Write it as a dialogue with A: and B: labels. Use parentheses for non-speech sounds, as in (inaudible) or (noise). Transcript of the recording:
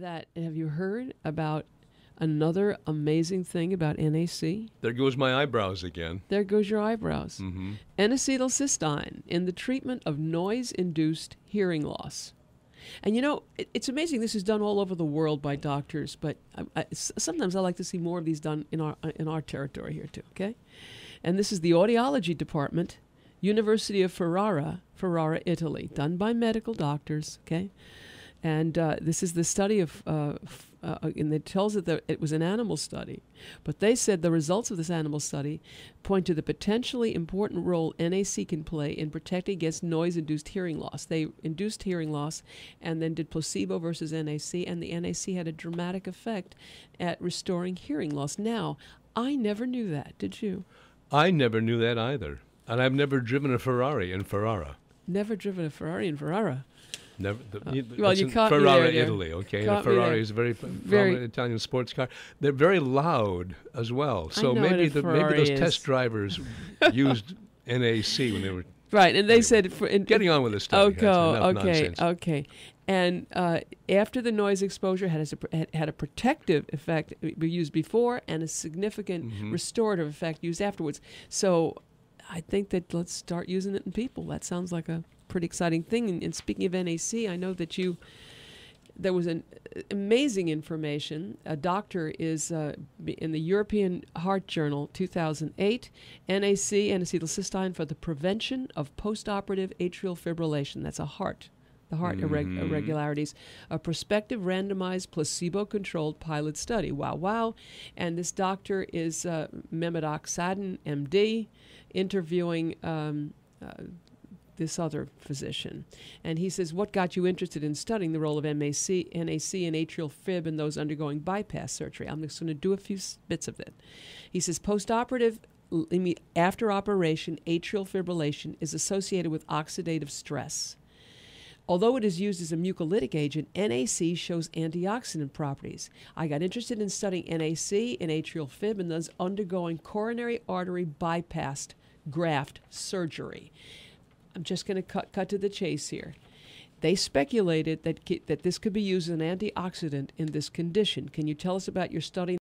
A: that have you heard about another amazing thing about NAC?
B: There goes my eyebrows again.
A: There goes your eyebrows.
B: Mm-hmm.
A: N-acetylcysteine in the treatment of noise-induced hearing loss. And you know, it, it's amazing. This is done all over the world by doctors, but I, I, sometimes I like to see more of these done in our in our territory here too. Okay, and this is the audiology department, University of Ferrara, Ferrara, Italy, done by medical doctors. Okay, and uh, this is the study of, uh, uh, and it tells it that it was an animal study. But they said the results of this animal study point to the potentially important role NAC can play in protecting against noise induced hearing loss. They induced hearing loss and then did placebo versus NAC, and the NAC had a dramatic effect at restoring hearing loss. Now, I never knew that, did you?
B: I never knew that either. And I've never driven a Ferrari in Ferrara.
A: Never driven a Ferrari in Ferrara.
B: Never. The,
A: Uh,
B: you-
A: well, you can't me
B: Ferrara,
A: there.
B: Italy. Okay, and
A: Caught
B: a
A: me there.
B: Ferrari is a very,
A: Very-
B: prominent Italian sports car. They're very loud as well. So maybe the, maybe those
A: is.
B: test drivers (laughs) used NAC when they were
A: Right, and they said for in,
B: getting on with this stuff.
A: Okay, okay,
B: nonsense.
A: okay. And uh, after the noise exposure had a, had- a protective effect used before and a significant
B: Mhm.
A: restorative effect used afterwards. So I think that let's start using it in people. That sounds like a pretty exciting thing. And, and speaking of NAC, I know that you there was an uh, amazing information. A doctor is uh, in the European Heart Journal 2008, NAC, N-acetylcysteine for the prevention of postoperative atrial fibrillation. That's a heart, the heart irreg-
B: Mhm.
A: irregularities. A prospective randomized placebo-controlled pilot study. Wow, wow. And this doctor is uh, Mehmet Aksadin, MD, interviewing um, uh, this other physician. And he says, What got you interested in studying the role of MAC, NAC and atrial fib in those undergoing bypass surgery? I'm just going to do a few bits of it. He says, Postoperative, after operation atrial fibrillation is associated with oxidative stress. Although it is used as a mucolytic agent, NAC shows antioxidant properties. I got interested in studying NAC and atrial fib in those undergoing coronary artery bypass graft surgery. I'm just going to cut cut to the chase here. They speculated that that this could be used as an antioxidant in this condition. Can you tell us about your study